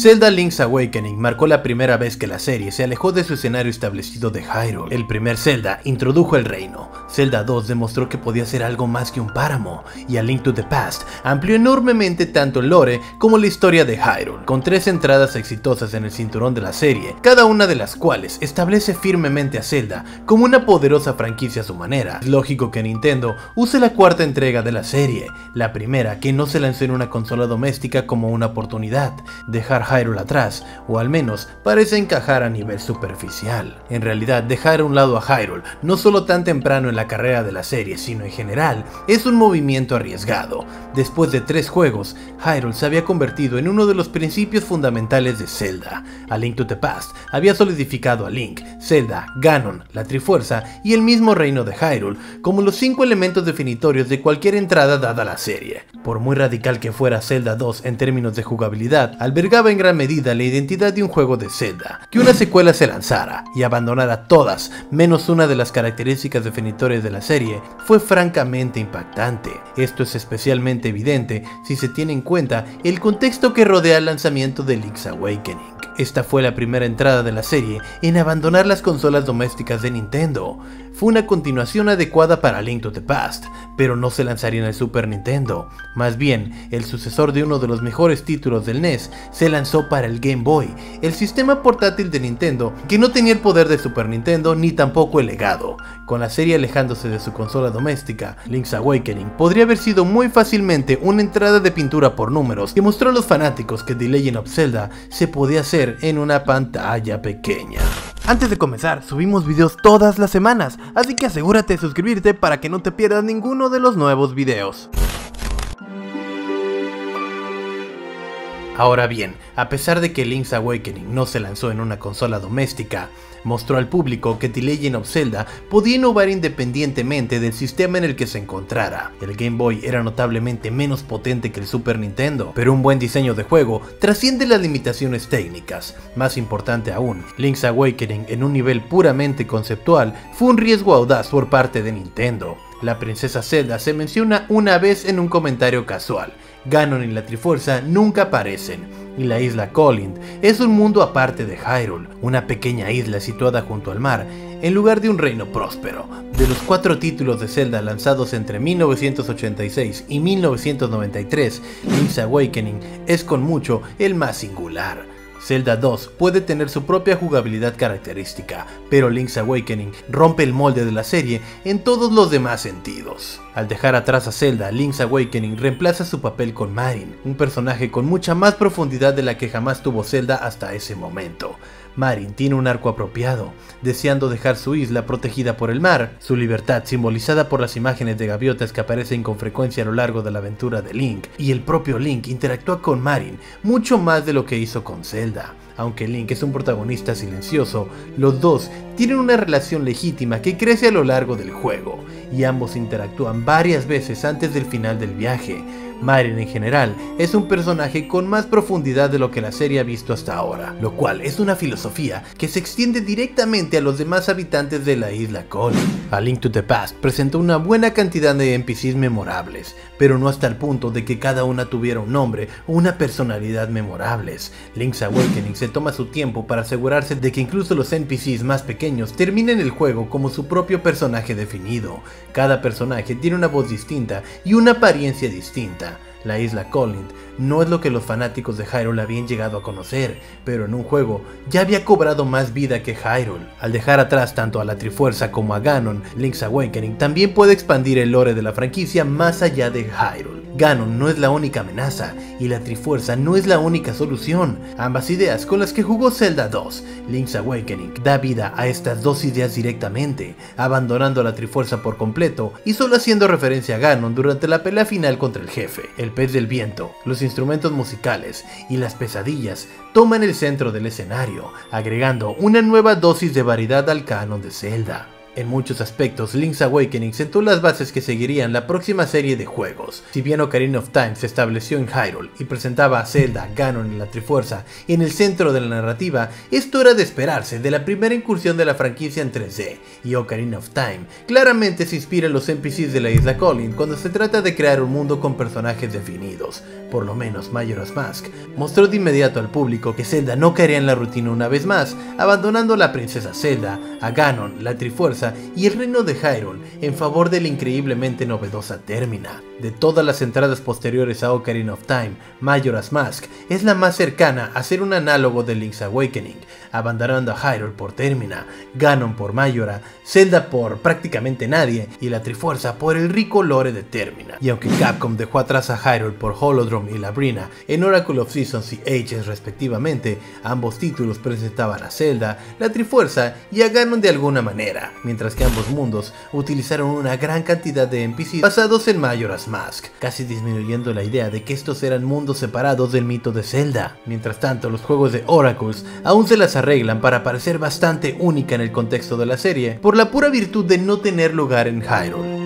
Zelda Link's Awakening marcó la primera vez que la serie se alejó de su escenario establecido de Hyrule. El primer Zelda introdujo el reino, Zelda 2 demostró que podía ser algo más que un páramo, y A Link to the Past amplió enormemente tanto el lore como la historia de Hyrule, con tres entradas exitosas en el cinturón de la serie, cada una de las cuales establece firmemente a Zelda como una poderosa franquicia a su manera. Es lógico que Nintendo use la cuarta entrega de la serie, la primera que no se lanzó en una consola doméstica como una oportunidad, dejar Hyrule atrás, o al menos parece encajar a nivel superficial. En realidad, dejar a un lado a Hyrule, no solo tan temprano en la carrera de la serie, sino en general, es un movimiento arriesgado. Después de tres juegos, Hyrule se había convertido en uno de los principios fundamentales de Zelda. A Link to the Past había solidificado a Link, Zelda, Ganon, la Trifuerza y el mismo reino de Hyrule como los cinco elementos definitorios de cualquier entrada dada a la serie. Por muy radical que fuera Zelda 2 en términos de jugabilidad, albergaba en gran medida la identidad de un juego de Zelda. Que una secuela se lanzara y abandonara todas, menos una de las características definitorias de la serie, fue francamente impactante. Esto es especialmente evidente si se tiene en cuenta el contexto que rodea el lanzamiento de Link's Awakening. Esta fue la primera entrada de la serie en abandonar las consolas domésticas de Nintendo. Fue una continuación adecuada para Link to the Past, pero no se lanzaría en el Super Nintendo. Más bien, el sucesor de uno de los mejores títulos del NES se lanzó para el Game Boy, el sistema portátil de Nintendo que no tenía el poder de Super Nintendo ni tampoco el legado. Con la serie de su consola doméstica, Link's Awakening podría haber sido muy fácilmente una entrada de pintura por números que mostró a los fanáticos que The Legend of Zelda se podía hacer en una pantalla pequeña. Antes de comenzar, subimos videos todas las semanas, así que asegúrate de suscribirte para que no te pierdas ninguno de los nuevos videos. Ahora bien, a pesar de que Link's Awakening no se lanzó en una consola doméstica, mostró al público que The Legend of Zelda podía innovar independientemente del sistema en el que se encontrara. El Game Boy era notablemente menos potente que el Super Nintendo, pero un buen diseño de juego trasciende las limitaciones técnicas. Más importante aún, Link's Awakening en un nivel puramente conceptual fue un riesgo audaz por parte de Nintendo. La princesa Zelda se menciona una vez en un comentario casual, Ganon y la Trifuerza nunca aparecen, y la isla Colin es un mundo aparte de Hyrule, una pequeña isla situada junto al mar, en lugar de un reino próspero. De los cuatro títulos de Zelda lanzados entre 1986 y 1993, Link's Awakening es con mucho el más singular. Zelda 2 puede tener su propia jugabilidad característica, pero Link's Awakening rompe el molde de la serie en todos los demás sentidos. Al dejar atrás a Zelda, Link's Awakening reemplaza su papel con Marin, un personaje con mucha más profundidad de la que jamás tuvo Zelda hasta ese momento. Marin tiene un arco apropiado, deseando dejar su isla protegida por el mar, su libertad simbolizada por las imágenes de gaviotas que aparecen con frecuencia a lo largo de la aventura de Link, y el propio Link interactúa con Marin mucho más de lo que hizo con Zelda. Aunque Link es un protagonista silencioso, los dos tienen una relación legítima que crece a lo largo del juego, y ambos interactúan varias veces antes del final del viaje, Marin en general es un personaje con más profundidad de lo que la serie ha visto hasta ahora, lo cual es una filosofía que se extiende directamente a los demás habitantes de la isla Colin. A Link to the Past presentó una buena cantidad de NPCs memorables, pero no hasta el punto de que cada una tuviera un nombre o una personalidad memorables. Link's Awakening se toma su tiempo para asegurarse de que incluso los NPCs más pequeños terminen el juego como su propio personaje definido. Cada personaje tiene una voz distinta y una apariencia distinta la isla Colin no es lo que los fanáticos de Hyrule habían llegado a conocer, pero en un juego ya había cobrado más vida que Hyrule. Al dejar atrás tanto a la Trifuerza como a Ganon, Link's Awakening también puede expandir el lore de la franquicia más allá de Hyrule. Ganon no es la única amenaza y la Trifuerza no es la única solución. Ambas ideas con las que jugó Zelda 2, Link's Awakening, da vida a estas dos ideas directamente, abandonando la Trifuerza por completo y solo haciendo referencia a Ganon durante la pelea final contra el jefe, pez del viento. Los instrumentos musicales y las pesadillas toman el centro del escenario, agregando una nueva dosis de variedad al canon de Zelda. En muchos aspectos, Link's Awakening sentó las bases que seguirían la próxima serie de juegos. Si bien Ocarina of Time se estableció en Hyrule y presentaba a Zelda, Ganon y la Trifuerza en el centro de la narrativa, esto era de esperarse de la primera incursión de la franquicia en 3D, y Ocarina of Time claramente se inspira en los NPCs de la isla Colin cuando se trata de crear un mundo con personajes definidos. Por lo menos Majora's Mask mostró de inmediato al público que Zelda no caería en la rutina una vez más, abandonando a la princesa Zelda, a Ganon, la Trifuerza y el reino de Hyrule en favor de la increíblemente novedosa Termina. De todas las entradas posteriores a Ocarina of Time, Majora's Mask es la más cercana a ser un análogo de Link's Awakening, abandonando a Hyrule por Termina, Ganon por Majora, Zelda por prácticamente nadie y la Trifuerza por el rico lore de Termina. Y aunque Capcom dejó atrás a Hyrule por Holodrum y Labrina en Oracle of Seasons y Ages respectivamente, ambos títulos presentaban a Zelda, la Trifuerza y a Ganon de alguna manera, mientras que ambos mundos utilizaron una gran cantidad de NPCs basados en Majora's Mask, casi disminuyendo la idea de que estos eran mundos separados del mito de Zelda. Mientras tanto, los juegos de Oracles aún se las arreglan para parecer bastante única en el contexto de la serie, por la pura virtud de no tener lugar en Hyrule.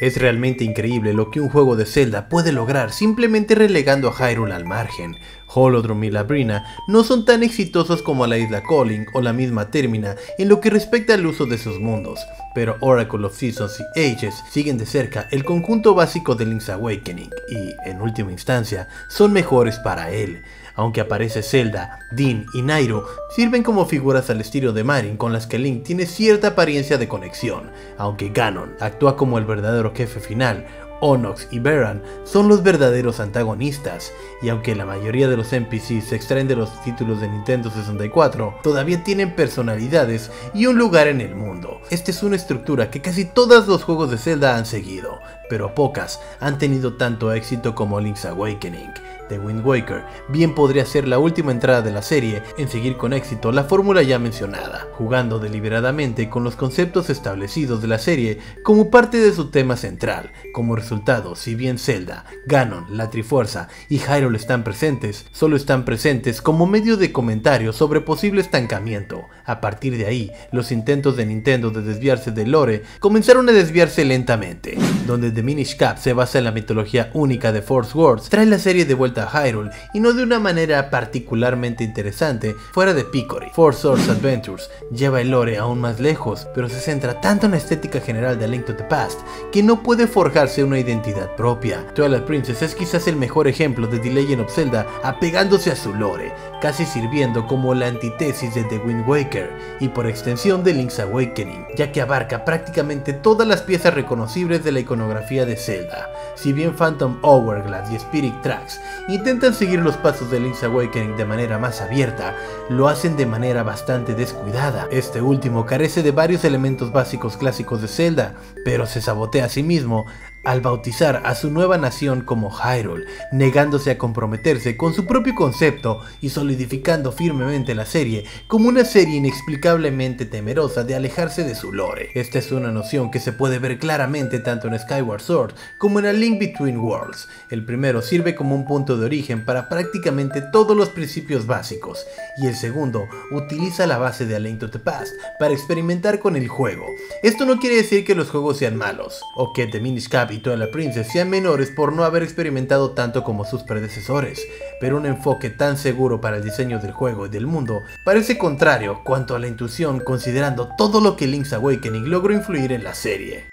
Es realmente increíble lo que un juego de Zelda puede lograr simplemente relegando a Hyrule al margen. Holodrum y Labrina no son tan exitosos como la isla Calling o la misma Termina en lo que respecta al uso de sus mundos, pero Oracle of Seasons y Ages siguen de cerca el conjunto básico de Link's Awakening y, en última instancia, son mejores para él. Aunque aparece Zelda, Dean y Nairo, sirven como figuras al estilo de Marin con las que Link tiene cierta apariencia de conexión, aunque Ganon actúa como el verdadero jefe final, Onox y Baran son los verdaderos antagonistas, y aunque la mayoría de los NPCs se extraen de los títulos de Nintendo 64, todavía tienen personalidades y un lugar en el mundo. Esta es una estructura que casi todos los juegos de Zelda han seguido, pero pocas han tenido tanto éxito como Link's Awakening. The Wind Waker bien podría ser la última entrada de la serie en seguir con éxito la fórmula ya mencionada, jugando deliberadamente con los conceptos establecidos de la serie como parte de su tema central. Como resultado, si bien Zelda, Ganon, la Trifuerza y Hyrule están presentes, solo están presentes como medio de comentario sobre posible estancamiento. A partir de ahí, los intentos de Nintendo de desviarse del lore comenzaron a desviarse lentamente, donde The Minish Cap se basa en la mitología única de Force Words, trae la serie de vuelta Hyrule y no de una manera particularmente interesante fuera de Picori. Four Swords Adventures lleva el lore aún más lejos, pero se centra tanto en la estética general de Link to the Past que no puede forjarse una identidad propia. Twilight Princess es quizás el mejor ejemplo de The Legend of Zelda apegándose a su lore, casi sirviendo como la antítesis de The Wind Waker y por extensión de Link's Awakening, ya que abarca prácticamente todas las piezas reconocibles de la iconografía de Zelda. Si bien Phantom Hourglass y Spirit Tracks intentan seguir los pasos de Link's Awakening de manera más abierta, lo hacen de manera bastante descuidada. Este último carece de varios elementos básicos clásicos de Zelda, pero se sabotea a sí mismo al bautizar a su nueva nación como Hyrule, negándose a comprometerse con su propio concepto y solidificando firmemente la serie como una serie inexplicablemente temerosa de alejarse de su lore. Esta es una noción que se puede ver claramente tanto en Skyward Sword como en A Link Between Worlds. El primero sirve como un punto de origen para prácticamente todos los principios básicos, y el segundo utiliza la base de A Link to the Past para experimentar con el juego. Esto no quiere decir que los juegos sean malos, o que The Minish Cap y la Princess sean menores por no haber experimentado tanto como sus predecesores, pero un enfoque tan seguro para el diseño del juego y del mundo parece contrario cuanto a la intuición considerando todo lo que Link's Awakening logró influir en la serie.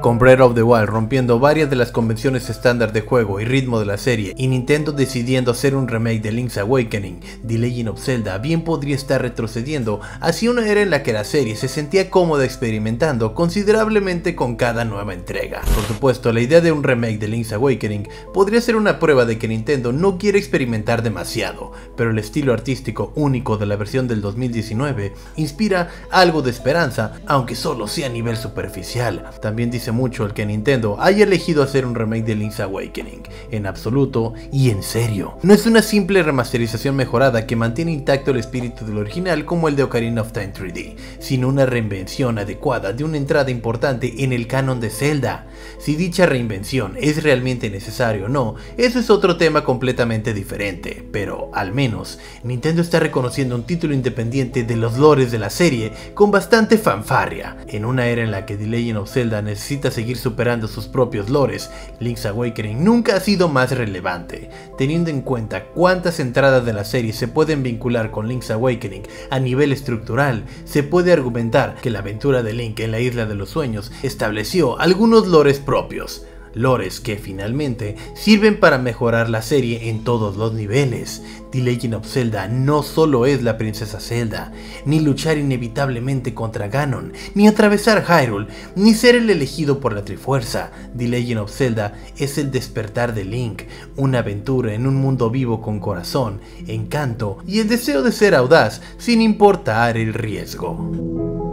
Con Breath of the Wild rompiendo varias de las convenciones estándar de juego y ritmo de la serie y Nintendo decidiendo hacer un remake de Link's Awakening, The Legend of Zelda bien podría estar retrocediendo hacia una era en la que la serie se sentía cómoda experimentando considerablemente con cada nueva entrega. Por supuesto, la idea de un remake de Link's Awakening podría ser una prueba de que Nintendo no quiere experimentar demasiado, pero el estilo artístico único de la versión del 2019 inspira algo de esperanza, aunque solo sea a nivel superficial. También dice mucho el que Nintendo haya elegido hacer un remake de Link's Awakening, en absoluto y en serio. No es una simple remasterización mejorada que mantiene intacto el espíritu del original como el de Ocarina of Time 3D, sino una reinvención adecuada de una entrada importante en el canon de Zelda. Si dicha reinvención es realmente necesaria o no, eso es otro tema completamente diferente, pero al menos Nintendo está reconociendo un título independiente de los lores de la serie con bastante fanfarria. En una era en la que The Legend of Zelda necesita seguir superando sus propios lores, Link's Awakening nunca ha sido más relevante, teniendo en cuenta cuántas entradas de la serie se pueden vincular con Link's Awakening a nivel estructural, se puede argumentar que la aventura de Link en la Isla de los Sueños estableció algunos lores propios, lores que finalmente sirven para mejorar la serie en todos los niveles. The Legend of Zelda no solo es la princesa Zelda, ni luchar inevitablemente contra Ganon, ni atravesar Hyrule, ni ser el elegido por la Trifuerza. The Legend of Zelda es el despertar de Link, una aventura en un mundo vivo con corazón, encanto y el deseo de ser audaz sin importar el riesgo.